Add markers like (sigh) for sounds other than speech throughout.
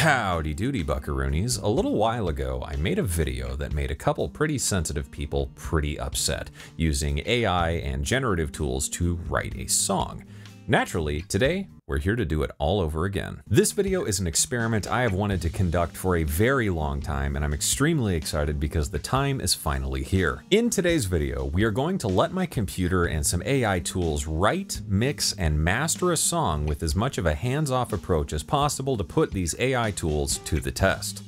Howdy doody buckaroonies. A little while ago, I made a video that made a couple pretty sensitive people pretty upset using AI and generative tools to write a song. Naturally, today, we're here to do it all over again. This video is an experiment I have wanted to conduct for a very long time, and I'm extremely excited because the time is finally here. In today's video, we are going to let my computer and some AI tools write, mix, and master a song with as much of a hands-off approach as possible to put these AI tools to the test.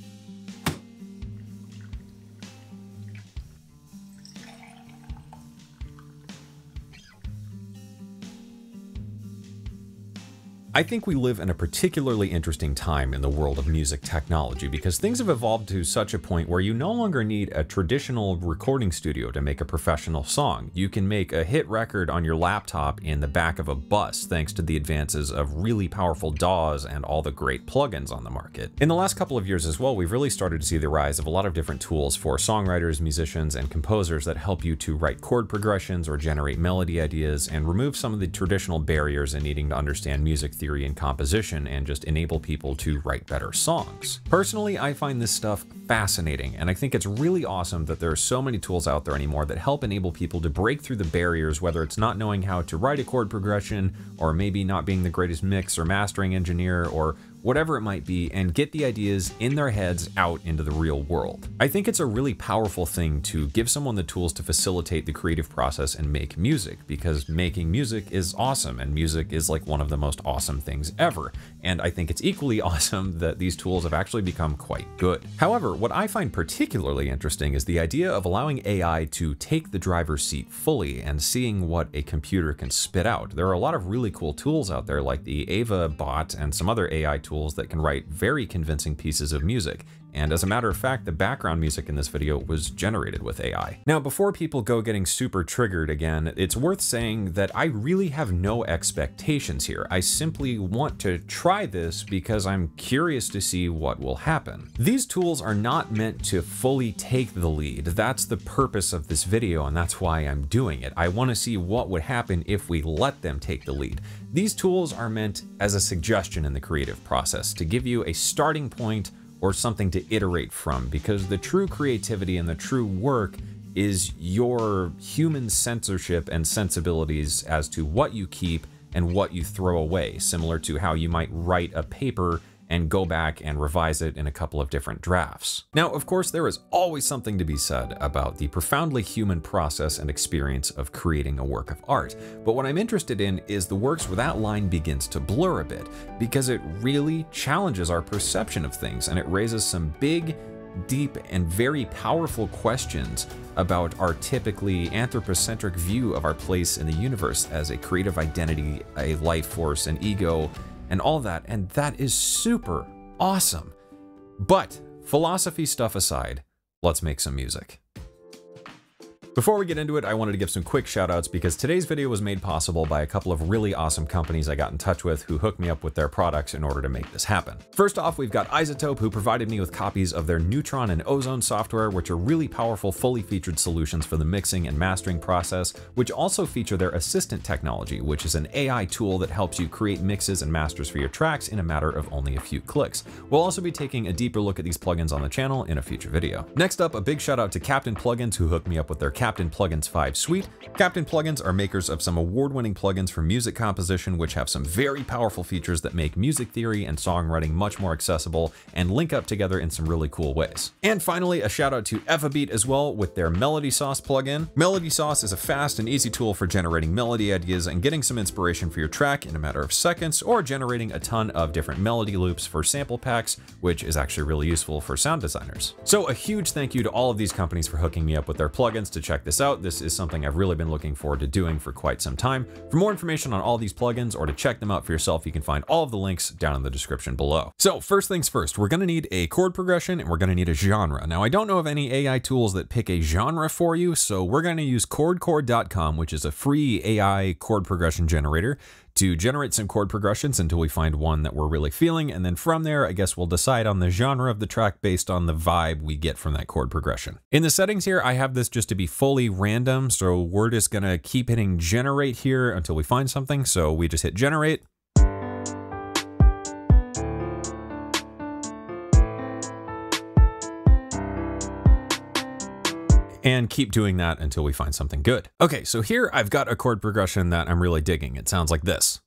I think we live in a particularly interesting time in the world of music technology because things have evolved to such a point where you no longer need a traditional recording studio to make a professional song. You can make a hit record on your laptop in the back of a bus thanks to the advances of really powerful DAWs and all the great plugins on the market. In the last couple of years as well, we've really started to see the rise of a lot of different tools for songwriters, musicians, and composers that help you to write chord progressions or generate melody ideas and remove some of the traditional barriers in needing to understand music theory and composition and just enable people to write better songs. Personally, I find this stuff fascinating, and I think it's really awesome that there are so many tools out there anymore that help enable people to break through the barriers, whether it's not knowing how to write a chord progression, or maybe not being the greatest mix or mastering engineer, or whatever it might be, and get the ideas in their heads out into the real world. I think it's a really powerful thing to give someone the tools to facilitate the creative process and make music, because making music is awesome, and music is like one of the most awesome things ever. And I think it's equally (laughs) awesome that these tools have actually become quite good. However, what I find particularly interesting is the idea of allowing AI to take the driver's seat fully and seeing what a computer can spit out. There are a lot of really cool tools out there like the Evabeat and some other AI tools that can write very convincing pieces of music, and as a matter of fact, the background music in this video was generated with AI. Now, before people go getting super triggered again, it's worth saying that I really have no expectations here. I simply want to try this because I'm curious to see what will happen. These tools are not meant to fully take the lead. That's the purpose of this video, and that's why I'm doing it. I want to see what would happen if we let them take the lead. These tools are meant as a suggestion in the creative process to give you a starting point or something to iterate from because the true creativity and the true work is your human censorship and sensibilities as to what you keep and what you throw away, similar to how you might write a paper and go back and revise it in a couple of different drafts. Now, of course, there is always something to be said about the profoundly human process and experience of creating a work of art, but what I'm interested in is the works where that line begins to blur a bit, because it really challenges our perception of things and it raises some big, deep, and very powerful questions about our typically anthropocentric view of our place in the universe as a creative identity, a life force, an ego, and all that, and that is super awesome. But philosophy stuff aside, let's make some music. Before we get into it, I wanted to give some quick shoutouts because today's video was made possible by a couple of really awesome companies I got in touch with who hooked me up with their products in order to make this happen. First off, we've got iZotope, who provided me with copies of their Neutron and Ozone software, which are really powerful, fully featured solutions for the mixing and mastering process, which also feature their Assistant technology, which is an AI tool that helps you create mixes and masters for your tracks in a matter of only a few clicks. We'll also be taking a deeper look at these plugins on the channel in a future video. Next up, a big shout out to Captain Plugins who hooked me up with their Captain Plugins 5 suite. Captain Plugins are makers of some award-winning plugins for music composition, which have some very powerful features that make music theory and songwriting much more accessible and link up together in some really cool ways. And finally, a shout out to Evabeat as well with their Melody Sauce plugin. Melody Sauce is a fast and easy tool for generating melody ideas and getting some inspiration for your track in a matter of seconds, or generating a ton of different melody loops for sample packs, which is actually really useful for sound designers. So a huge thank you to all of these companies for hooking me up with their plugins to check this out this is something I've really been looking forward to doing for quite some time. For more information on all these plugins or to check them out for yourself, you can find all of the links down in the description below. So first things first, we're gonna need a chord progression and we're gonna need a genre. Now I don't know of any AI tools that pick a genre for you, so we're gonna use chordchord.com, which is a free AI chord progression generator to generate some chord progressions until we find one that we're really feeling. And then from there, I guess we'll decide on the genre of the track based on the vibe we get from that chord progression. In the settings here, I have this just to be fully random. So we're just going to keep hitting generate here until we find something. So we just hit generate and keep doing that until we find something good. Okay, so here I've got a chord progression that I'm really digging. It sounds like this.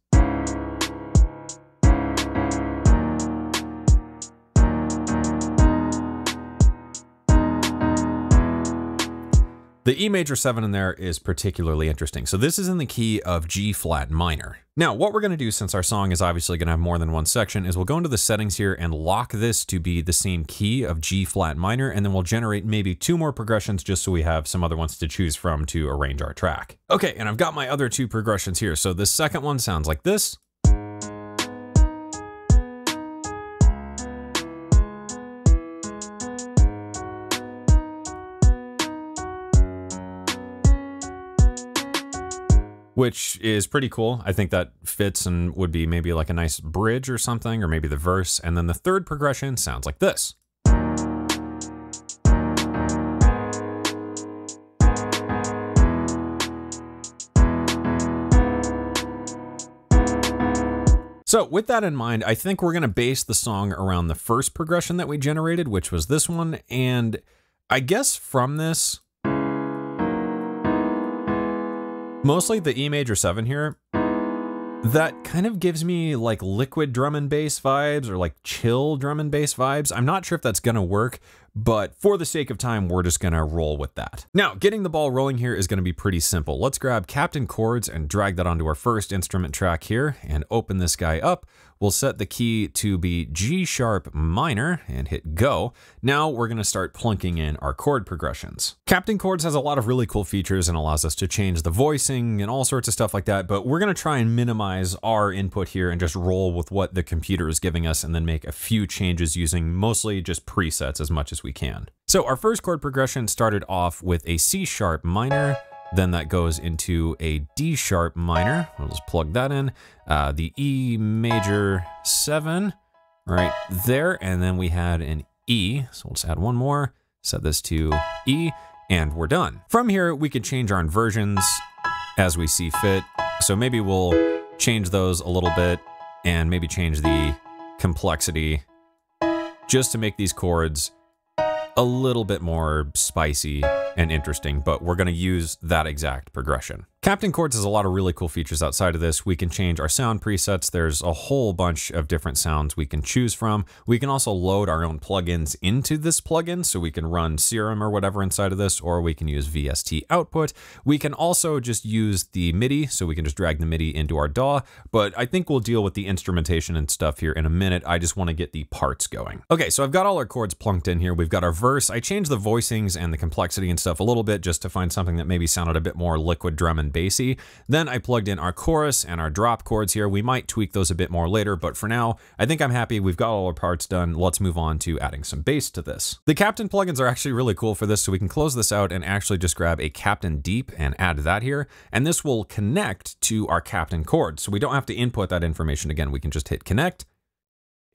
The E major 7 in there is particularly interesting. So this is in the key of G flat minor. Now, what we're going to do since our song is obviously going to have more than one section is we'll go into the settings here and lock this to be the same key of G flat minor, and then we'll generate maybe two more progressions just so we have some other ones to choose from to arrange our track. Okay, and I've got my other two progressions here. So the second one sounds like this. Which is pretty cool. I think that fits and would be maybe like a nice bridge or something, or maybe the verse. And then the third progression sounds like this. So with that in mind, I think we're going to base the song around the first progression that we generated, which was this one. And I guess from this, Mostly the E major 7 here, that kind of gives me like liquid drum and bass vibes or like chill drum and bass vibes. I'm not sure if that's gonna work, but for the sake of time, we're just gonna roll with that. Now, getting the ball rolling here is gonna be pretty simple. Let's grab Captain Chords and drag that onto our first instrument track here and open this guy up. We'll set the key to be G sharp minor and hit go. Now we're to start plunking in our chord progressions. Captain Chords has a lot of really cool features and allows us to change the voicing and all sorts of stuff like that, but we're to try and minimize our input here and just roll with what the computer is giving us and then make a few changes using mostly just presets as much as we can. So our first chord progression started off with a C sharp minor, then that goes into a D sharp minor. We'll just plug that in. Uh, the E major seven right there. And then we had an E. So let's add one more, set this to E, and we're done. From here, we can change our inversions as we see fit. So maybe we'll change those a little bit and maybe change the complexity just to make these chords a little bit more spicy and interesting, but we're going to use that exact progression. Captain Chords has a lot of really cool features outside of this. We can change our sound presets. There's a whole bunch of different sounds we can choose from. We can also load our own plugins into this plugin, so we can run Serum or whatever inside of this, or we can use VST output. We can also just use the MIDI, so we can just drag the MIDI into our DAW, but I think we'll deal with the instrumentation and stuff here in a minute. I just want to get the parts going. Okay, so I've got all our chords plunked in here. We've got our verse. I changed the voicings and the complexity and stuff a little bit just to find something that maybe sounded a bit more liquid drum and bassy. Then I plugged in our chorus and our drop chords here. We might tweak those a bit more later, but for now, I think I'm happy. We've got all our parts done. Let's move on to adding some bass to this. The Captain plugins are actually really cool for this, so we can close this out and actually just grab a Captain Deep and add that here. And this will connect to our Captain chord. So we don't have to input that information again. We can just hit connect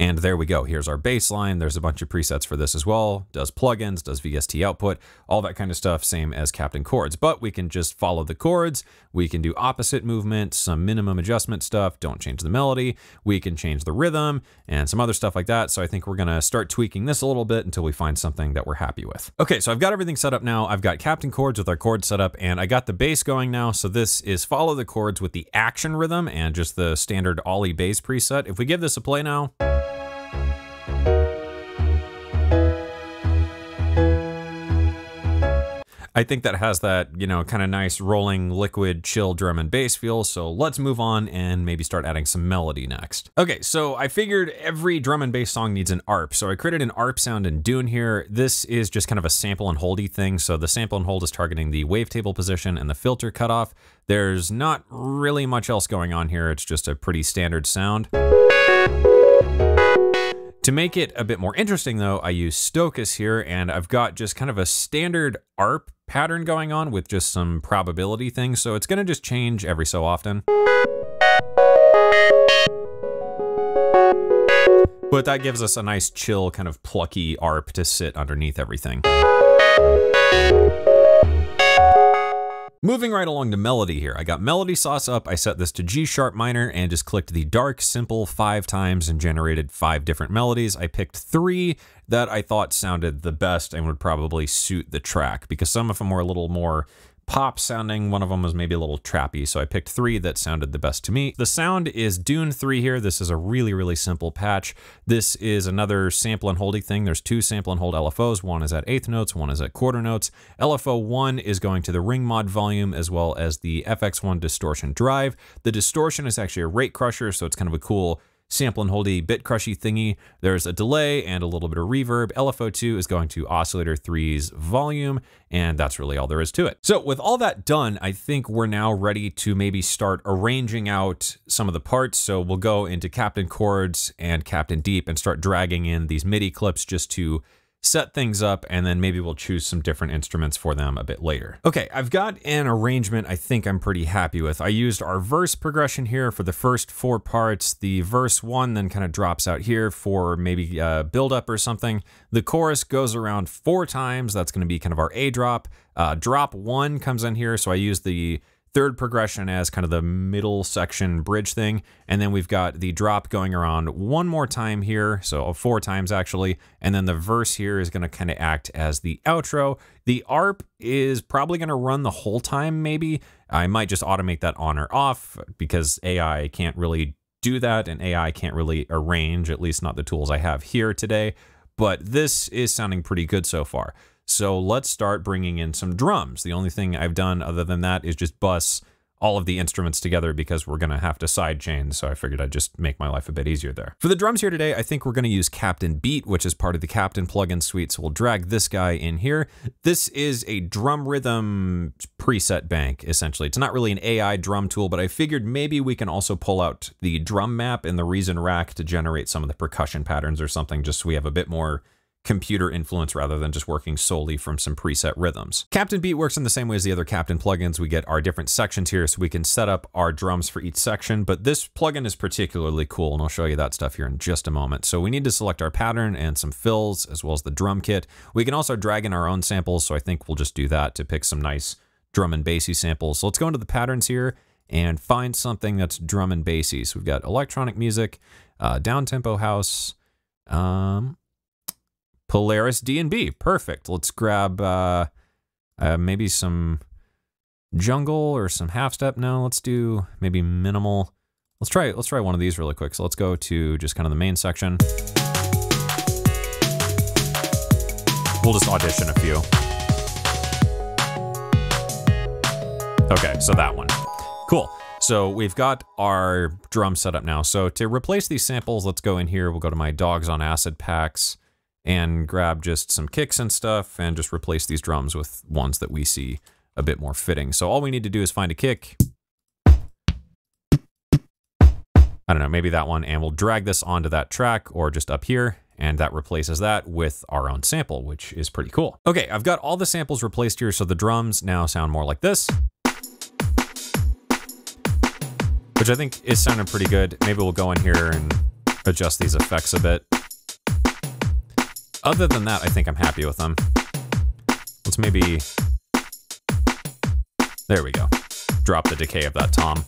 and there we go. Here's our bassline. There's a bunch of presets for this as well. Does plugins, does VST output, all that kind of stuff, same as Captain Chords. But we can just follow the chords. We can do opposite movement, some minimum adjustment stuff. Don't change the melody. We can change the rhythm and some other stuff like that. So I think we're going to start tweaking this a little bit until we find something that we're happy with. Okay, so I've got everything set up now. I've got Captain Chords with our chord set up and I got the bass going now. So this is follow the chords with the action rhythm and just the standard Ollie bass preset. If we give this a play now, I think that has that, you know, kind of nice rolling liquid chill drum and bass feel. So let's move on and maybe start adding some melody next. Okay, so I figured every drum and bass song needs an ARP. So I created an ARP sound in Dune here. This is just kind of a sample and holdy thing. So the sample and hold is targeting the wavetable position and the filter cutoff. There's not really much else going on here. It's just a pretty standard sound. To make it a bit more interesting though, I use Stochas here and I've got just kind of a standard ARP pattern going on with just some probability things. So it's gonna just change every so often. But that gives us a nice chill kind of plucky ARP to sit underneath everything. Moving right along to melody here. I got melody sauce up. I set this to G sharp minor and just clicked the dark simple five times and generated five different melodies. I picked three that I thought sounded the best and would probably suit the track because some of them were a little more pop sounding. One of them was maybe a little trappy, so I picked three that sounded the best to me. The sound is Dune 3 here. This is a really, really simple patch. This is another sample and holdy thing. There's two sample and hold LFOs. One is at eighth notes, one is at quarter notes. LFO 1 is going to the ring mod volume as well as the FX1 distortion drive. The distortion is actually a rate crusher, so it's kind of a cool sample and holdy bit crushy thingy. There's a delay and a little bit of reverb. LFO2 is going to oscillator 3's volume, and that's really all there is to it. So with all that done, I think we're now ready to maybe start arranging out some of the parts. So we'll go into Captain Chords and Captain Deep and start dragging in these MIDI clips just to set things up, and then maybe we'll choose some different instruments for them a bit later. Okay, I've got an arrangement I think I'm pretty happy with. I used our verse progression here for the first four parts. The verse one then kind of drops out here for maybe a build up or something. The chorus goes around four times. That's going to be kind of our A drop. Uh, drop one comes in here, so I use the third progression as kind of the middle section bridge thing. And then we've got the drop going around one more time here, so uh, four times actually. And then the verse here is going to kind of act as the outro. The ARP is probably going to run the whole time, maybe. I might just automate that on or off because AI can't really do that and AI can't really arrange, at least not the tools I have here today. But this is sounding pretty good so far. So let's start bringing in some drums. The only thing I've done other than that is just bus all of the instruments together because we're going to have to sidechain, so I figured I'd just make my life a bit easier there. For the drums here today, I think we're going to use Captain Beat, which is part of the Captain plugin suite, so we'll drag this guy in here. This is a drum rhythm preset bank, essentially. It's not really an AI drum tool, but I figured maybe we can also pull out the drum map in the Reason rack to generate some of the percussion patterns or something, just so we have a bit more computer influence rather than just working solely from some preset rhythms. Captain Beat works in the same way as the other Captain plugins. We get our different sections here so we can set up our drums for each section, but this plugin is particularly cool and I'll show you that stuff here in just a moment. So we need to select our pattern and some fills as well as the drum kit. We can also drag in our own samples, so I think we'll just do that to pick some nice drum and bassy samples. So let's go into the patterns here and find something that's drum and bassy. So we've got electronic music, uh, down tempo house, um, Polaris D&B. Perfect. Let's grab uh, uh, maybe some jungle or some half step. No, let's do maybe minimal. Let's try let's try one of these really quick. So let's go to just kind of the main section. We'll just audition a few. Okay, so that one. Cool. So we've got our drum set up now. So to replace these samples, let's go in here. We'll go to my Dogs on Acid packs and grab just some kicks and stuff and just replace these drums with ones that we see a bit more fitting. So all we need to do is find a kick. I don't know, maybe that one, and we'll drag this onto that track or just up here, and that replaces that with our own sample, which is pretty cool. Okay, I've got all the samples replaced here, so the drums now sound more like this. Which I think is sounding pretty good. Maybe we'll go in here and adjust these effects a bit. Other than that, I think I'm happy with them. Let's maybe... There we go. Drop the decay of that tom.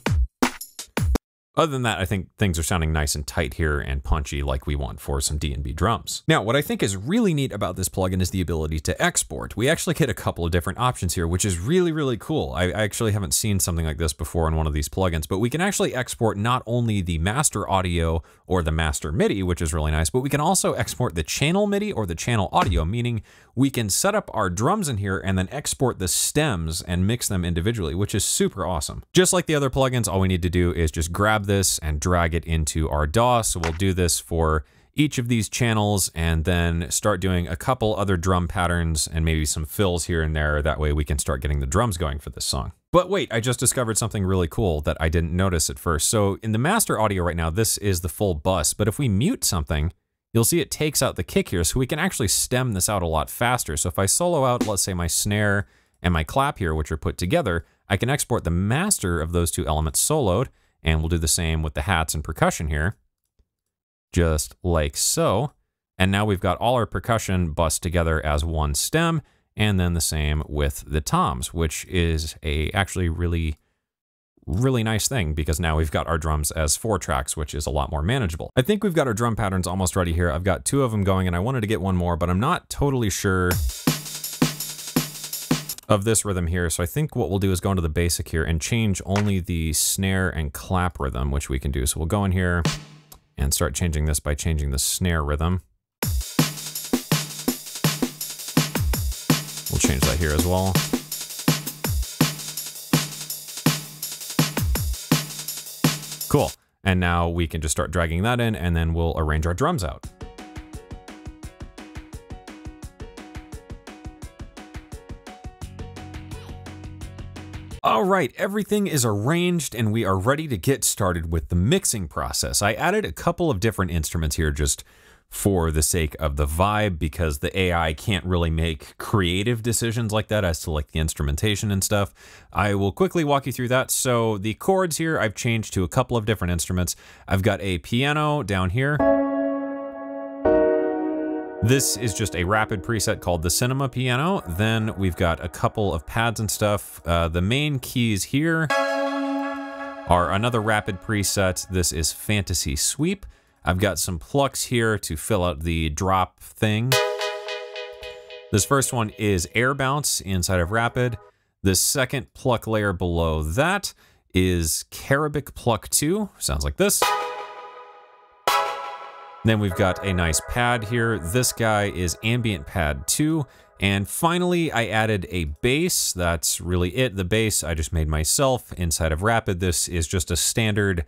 Other than that, I think things are sounding nice and tight here and punchy like we want for some D&B drums. Now, what I think is really neat about this plugin is the ability to export. We actually get a couple of different options here, which is really, really cool. I, actually haven't seen something like this before in one of these plugins, but we can actually export not only the master audio or the master MIDI, which is really nice, but we can also export the channel MIDI or the channel audio, meaning we can set up our drums in here and then export the stems and mix them individually, which is super awesome. Just like the other plugins, all we need to do is just grab this and drag it into our DAW. So we'll do this for each of these channels and then start doing a couple other drum patterns and maybe some fills here and there. That way we can start getting the drums going for this song. But wait, I just discovered something really cool that I didn't notice at first. So in the master audio right now, this is the full bus, but if we mute something, you'll see it takes out the kick here, so we can actually stem this out a lot faster. So if I solo out, let's say my snare and my clap here, which are put together, I can export the master of those two elements soloed, and we'll do the same with the hats and percussion here, just like so. And now we've got all our percussion bus together as one stem, And then the same with the toms, which is a actually really really nice thing because now we've got our drums as four tracks, which is a lot more manageable. I think we've got our drum patterns almost ready here. I've got two of them going and I wanted to get one more, but I'm not totally sure of this rhythm here. So I think what we'll do is go into the basic here and change only the snare and clap rhythm, which we can do. So we'll go in here and start changing this by changing the snare rhythm. We'll change that here as well. Cool. And now we can just start dragging that in and then we'll arrange our drums out. All right, everything is arranged and we are ready to get started with the mixing process. I added a couple of different instruments here just for the sake of the vibe because the AI can't really make creative decisions like that as to like the instrumentation and stuff. I will quickly walk you through that. So the chords here I've changed to a couple of different instruments. I've got a piano down here. This is just a rapid preset called the Cinema Piano. Then we've got a couple of pads and stuff. Uh, the main keys here are another rapid preset. This is Fantasy Sweep. I've got some plucks here to fill out the drop thing. This first one is air bounce inside of rapid. The second pluck layer below that is Carabic pluck 2. Sounds like this. Then we've got a nice pad here. This guy is ambient pad 2. And finally, I added a bass. That's really it. The bass I just made myself inside of Rapid. This is just a standard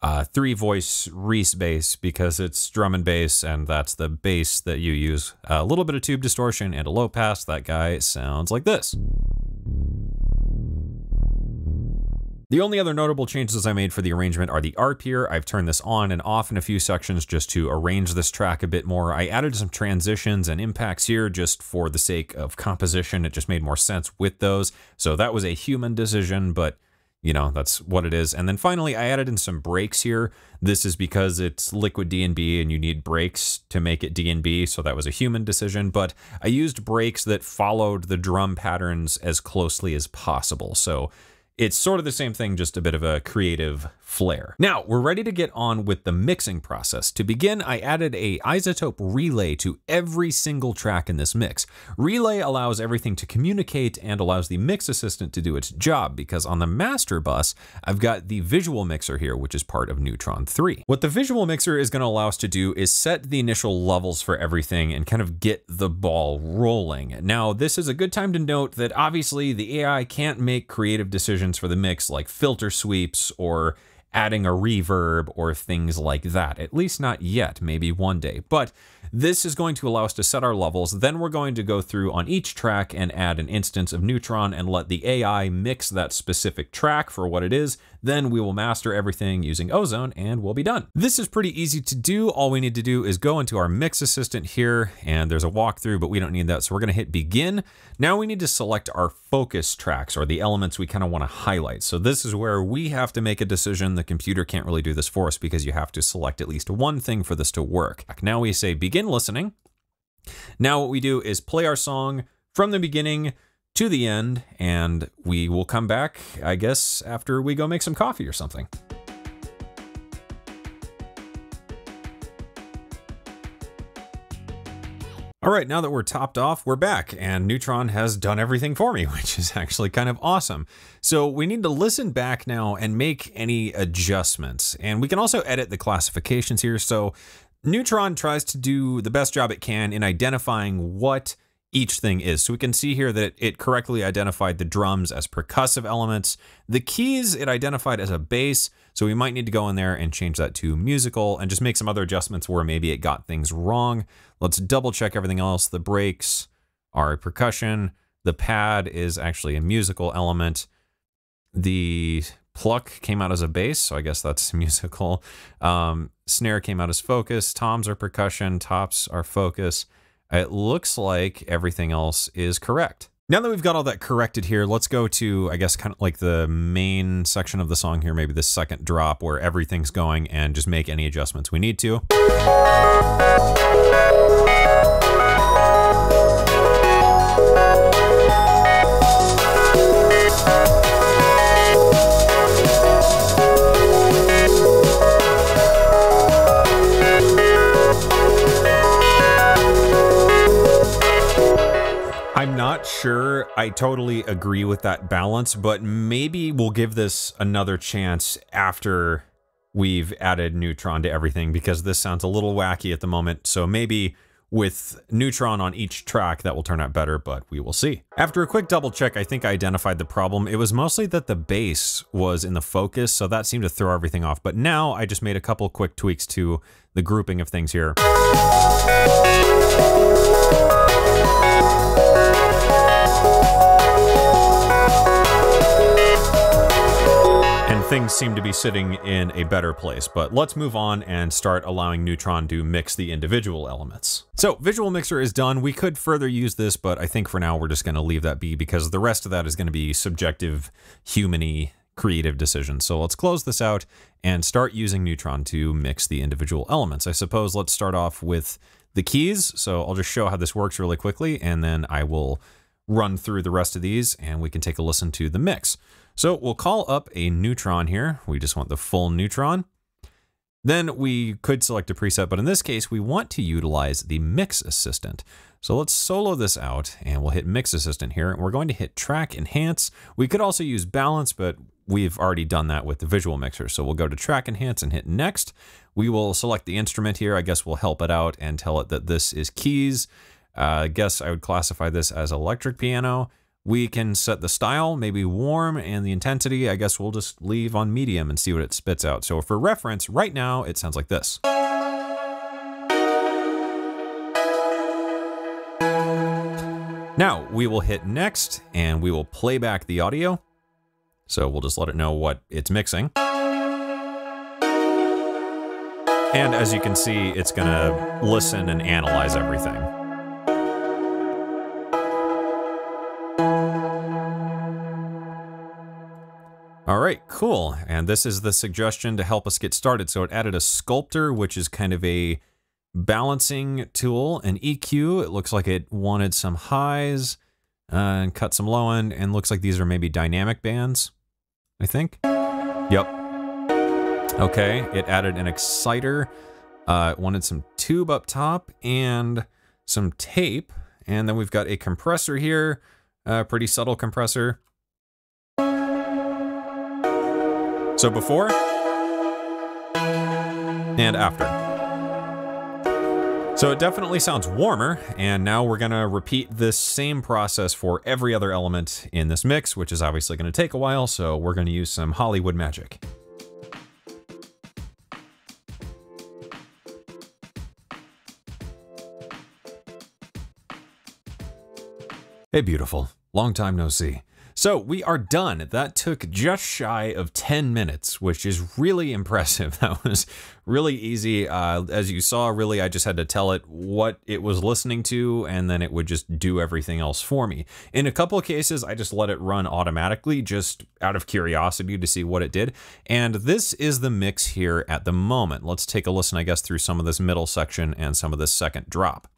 uh, three voice Reese bass because it's drum and bass, and that's the bass that you use. A little bit of tube distortion and a low pass. That guy sounds like this. The only other notable changes I made for the arrangement are the ARP here. I've turned this on and off in a few sections just to arrange this track a bit more. I added some transitions and impacts here just for the sake of composition. It just made more sense with those. So that was a human decision, but you know, that's what it is. And then finally, I added in some breaks here. This is because it's liquid DNB and you need breaks to make it DNB, so that was a human decision, but I used breaks that followed the drum patterns as closely as possible. So it's sort of the same thing, just a bit of a creative flair. Now, we're ready to get on with the mixing process. To begin, I added a iZotope relay to every single track in this mix. Relay allows everything to communicate and allows the mix assistant to do its job because on the master bus, I've got the visual mixer here, which is part of Neutron 3. What the visual mixer is gonna allow us to do is set the initial levels for everything and kind of get the ball rolling. Now, this is a good time to note that obviously the AI can't make creative decisions for the mix like filter sweeps or adding a reverb or things like that. At least not yet, maybe one day. But this is going to allow us to set our levels. Then we're going to go through on each track and add an instance of Neutron and let the AI mix that specific track for what it is. Then we will master everything using Ozone and we'll be done. This is pretty easy to do. All we need to do is go into our mix assistant here and there's a walkthrough, but we don't need that. So we're gonna hit begin. Now we need to select our focus tracks or the elements we kind of wanna highlight. So this is where we have to make a decision. The computer can't really do this for us because you have to select at least one thing for this to work. Now we say begin begin listening. Now what we do is play our song from the beginning to the end, and we will come back, I guess, after we go make some coffee or something. All right, now that we're topped off, we're back, and Neutron has done everything for me, (laughs) which is actually kind of awesome. So we need to listen back now and make any adjustments. And we can also edit the classifications here. So Neutron tries to do the best job it can in identifying what each thing is. So we can see here that it correctly identified the drums as percussive elements. The keys it identified as a bass, so we might need to go in there and change that to musical and just make some other adjustments where maybe it got things wrong. Let's double check everything else. The breaks are percussion. The pad is actually a musical element. The Pluck came out as a bass, so I guess that's (laughs) musical. Um, snare came out as focus. Toms are percussion. Tops are focus. It looks like everything else is correct. Now that we've got all that corrected here, let's go to, I guess, kind of like the main section of the song here, maybe the second drop where everything's going and just make any adjustments we need to. I'm not sure I totally agree with that balance, but maybe we'll give this another chance after we've added Neutron to everything because this sounds a little wacky at the moment. So maybe with Neutron on each track, that will turn out better, but we will see. After a quick double check, I think I identified the problem. It was mostly that the bass was in the focus, so that seemed to throw everything off. But now I just made a couple quick tweaks to the grouping of things here. Things seem to be sitting in a better place, but let's move on and start allowing Neutron to mix the individual elements. So Visual Mixer is done. We could further use this, but I think for now we're just going to leave that be because the rest of that is going to be subjective, humany creative decisions. So let's close this out and start using Neutron to mix the individual elements. I suppose let's start off with the keys. So I'll just show how this works really quickly, and then I will run through the rest of these and we can take a listen to the mix. So we'll call up a neutron here. We just want the full neutron. Then we could select a preset, but in this case, we want to utilize the Mix Assistant. So let's solo this out and we'll hit Mix Assistant here. And we're going to hit Track Enhance. We could also use Balance, but we've already done that with the Visual Mixer. So we'll go to Track Enhance and hit Next. We will select the instrument here. I guess we'll help it out and tell it that this is keys. Uh, I guess I would classify this as electric piano. We can set the style, maybe warm, and the intensity, I guess we'll just leave on medium and see what it spits out. So for reference, right now, it sounds like this. Now we will hit next and we will play back the audio. So we'll just let it know what it's mixing. And as you can see, it's gonna listen and analyze everything. All right, cool. And this is the suggestion to help us get started. So it added a sculptor, which is kind of a balancing tool, an EQ. It looks like it wanted some highs uh, and cut some low end, and looks like these are maybe dynamic bands, I think. Yep. Okay, it added an exciter. Uh, it wanted some tube up top and some tape. And then we've got a compressor here, a pretty subtle compressor. So before and after. So it definitely sounds warmer, and now we're gonna repeat this same process for every other element in this mix, which is obviously gonna take a while, so we're gonna use some Hollywood magic. Hey beautiful, long time no see. So we are done. That took just shy of 10 minutes, which is really (laughs) impressive. That was really easy. Uh, as you saw, really, I just had to tell it what it was listening to, and then it would just do everything else for me. In a couple of cases, I just let it run automatically, just out of curiosity to see what it did. And this is the mix here at the moment. Let's take a listen, I guess, through some of this middle section and some of this second drop.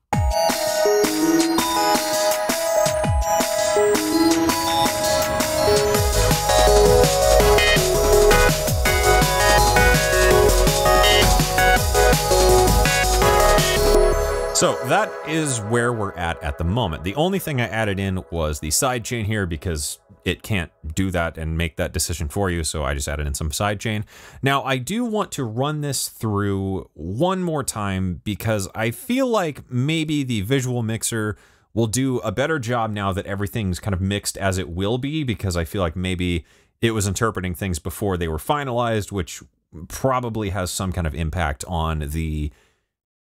So that is where we're at at the moment. The only thing I added in was the sidechain here because it can't do that and make that decision for you. So I just added in some sidechain. Now I do want to run this through one more time because I feel like maybe the visual mixer will do a better job now that everything's kind of mixed as it will be because I feel like maybe it was interpreting things before they were finalized, which probably has some kind of impact on the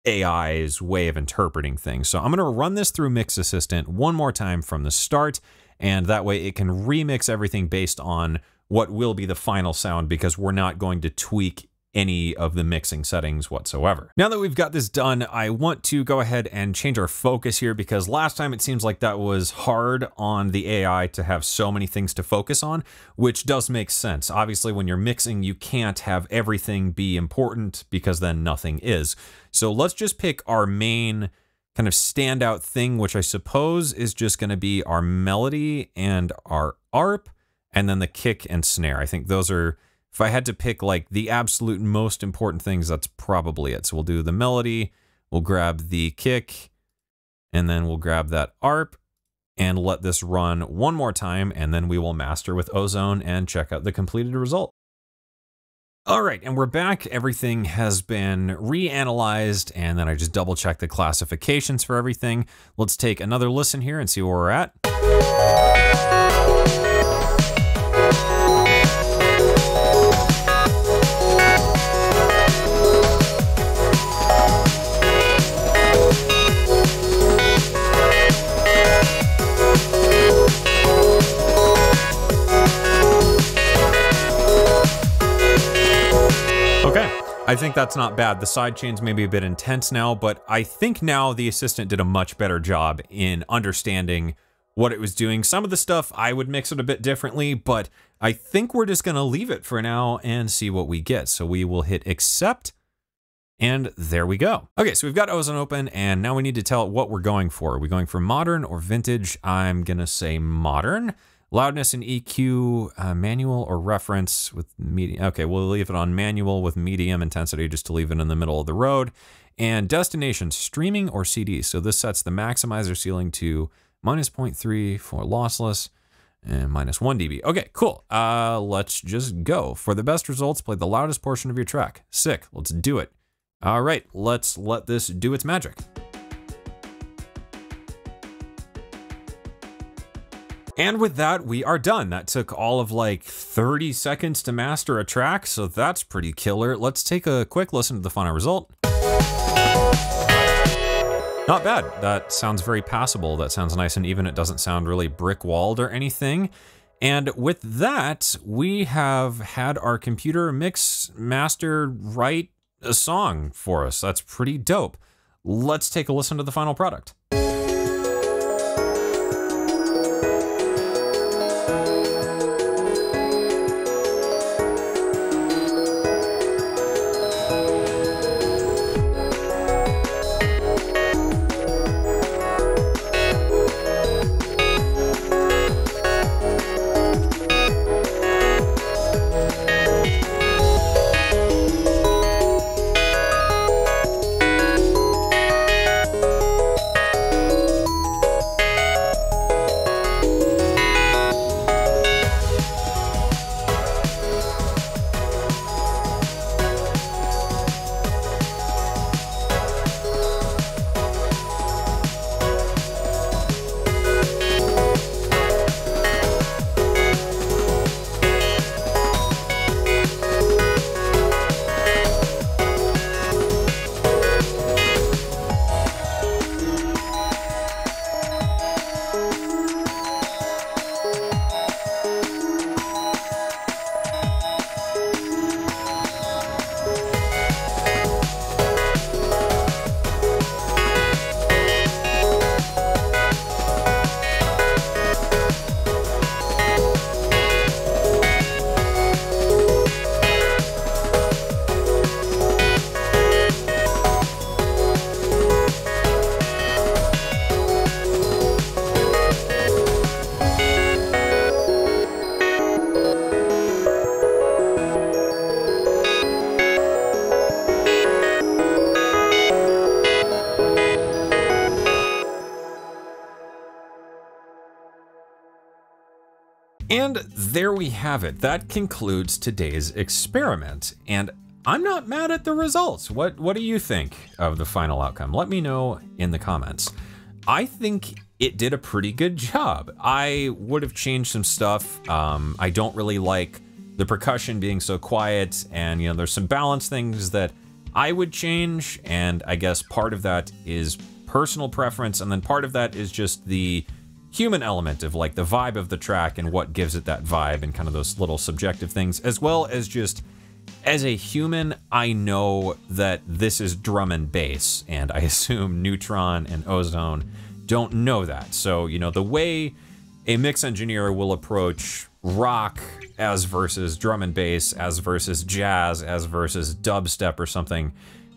AI's way of interpreting things. So I'm going to run this through Mix Assistant one more time from the start, and that way it can remix everything based on what will be the final sound because we're not going to tweak any of the mixing settings whatsoever. Now that we've got this done, I want to go ahead and change our focus here because last time it seems like that was hard on the AI to have so many things to focus on, which does make sense. Obviously, when you're mixing, you can't have everything be important because then nothing is. So let's just pick our main kind of standout thing, which I suppose is just going to be our melody and our ARP, and then the kick and snare. I think those are if I had to pick like the absolute most important things, that's probably it. So we'll do the melody, we'll grab the kick, and then we'll grab that ARP, and let this run one more time, and then we will master with Ozone and check out the completed result. All right, and we're back. Everything has been reanalyzed, and then I just double check the classifications for everything. Let's take another listen here and see where we're at. I think that's not bad. The side chains may be a bit intense now, but I think now the assistant did a much better job in understanding what it was doing. Some of the stuff I would mix it a bit differently, but I think we're just going to leave it for now and see what we get. So we will hit accept. And there we go. Okay, so we've got Ozone open, and now we need to tell it what we're going for. Are we going for modern or vintage? I'm going to say modern. Loudness and EQ, uh, manual or reference with medium. Okay, we'll leave it on manual with medium intensity just to leave it in the middle of the road. And destination, streaming or CD. So this sets the maximizer ceiling to minus 0.3 for lossless and minus 1 dB. Okay, cool. Uh, let's just go. For the best results, play the loudest portion of your track. Sick. Let's do it. All right, let's let this do its magic. And with that, we are done. That took all of like 30 seconds to master a track, so that's pretty killer. Let's take a quick listen to the final result. Not bad. That sounds very passable. That sounds nice and even. It doesn't sound really brick walled or anything. And with that, we have had our computer mix, master, write a song for us. That's pretty dope. Let's take a listen to the final product. There we have it. That concludes today's experiment. And I'm not mad at the results. What what do you think of the final outcome? Let me know in the comments. I think it did a pretty good job. I would have changed some stuff. Um, I don't really like the percussion being so quiet and you know there's some balance things that I would change and I guess part of that is personal preference and then part of that is just the human element of like the vibe of the track and what gives it that vibe and kind of those little subjective things, as well as just as a human, I know that this is drum and bass, and I (laughs) assume Neutron and Ozone don't know that. So, you know, the way a mix engineer will approach rock as versus drum and bass, as versus jazz, as versus dubstep or something,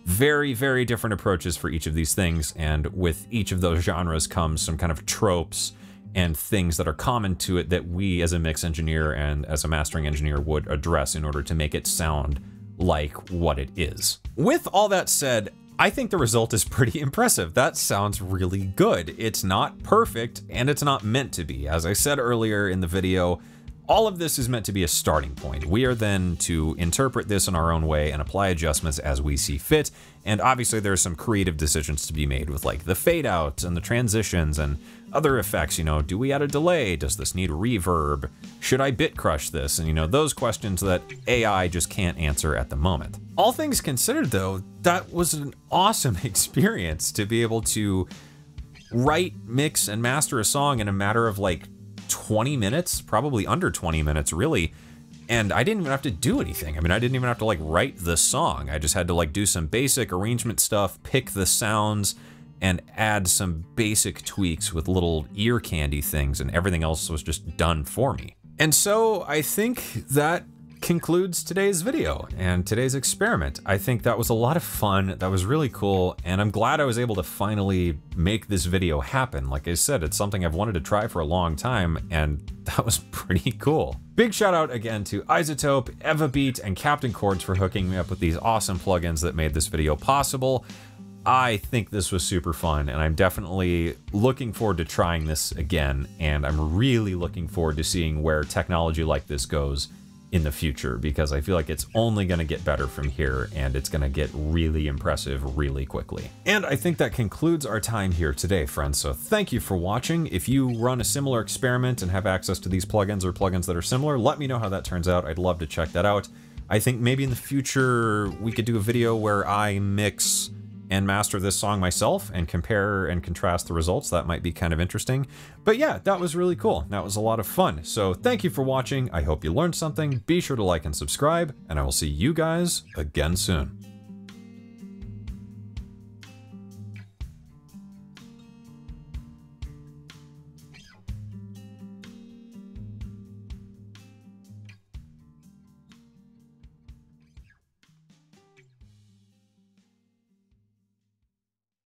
very, very different approaches for each of these things. And with each of those genres comes some kind of tropes and things that are common to it that we as a mix engineer and as a mastering engineer would address in order to make it sound like what it is. With all that said, I think the result is pretty (laughs) impressive. That sounds really good. It's not perfect, and it's not meant to be. As I said earlier in the video, all of this is meant to be a starting point. We are then to interpret this in our own way and apply adjustments as we see fit. And obviously there's some creative decisions to be made with like the fade out and the transitions and other effects, you know, do we add a delay? Does this need reverb? Should I bit crush this? And you know, those questions that AI just can't answer at the moment. All things considered though, that was an awesome (laughs) experience to be able to write, mix, and master a song in a matter of like 20 minutes, probably under 20 minutes, really. And I didn't even have to do anything. I mean, I didn't even have to like write the song. I just had to like do some basic arrangement stuff, pick the sounds, and add some basic tweaks with little ear candy things, and everything else was just done for me. And so I think that concludes today's video and today's experiment. I think that was a lot of fun. That was really cool. And I'm glad I was able to finally make this video happen. Like I said, it's something I've wanted to try for a long time and (laughs) that was pretty cool. Big shout out again to iZotope, Evabeat, and Captain Chords for hooking me up with these awesome plugins that made this video possible. I think this was super fun, and I'm definitely looking forward to trying this again, and I'm really looking forward to seeing where technology like this goes in the future because I feel like it's only going to get better from here and it's going to get really impressive really quickly. And I think that concludes our time here today, friends. So thank you for watching. If you run a similar experiment and have access to these plugins or plugins that are similar, let me know how that turns out. I'd love to check that out. I think maybe in the future we could do a video where I mix and master this song myself and compare and contrast the results. That might be kind of interesting. But yeah, that was really cool. That was a lot of fun. So thank you for watching. I hope you learned something. Be sure to like and subscribe, and I will see you guys again soon.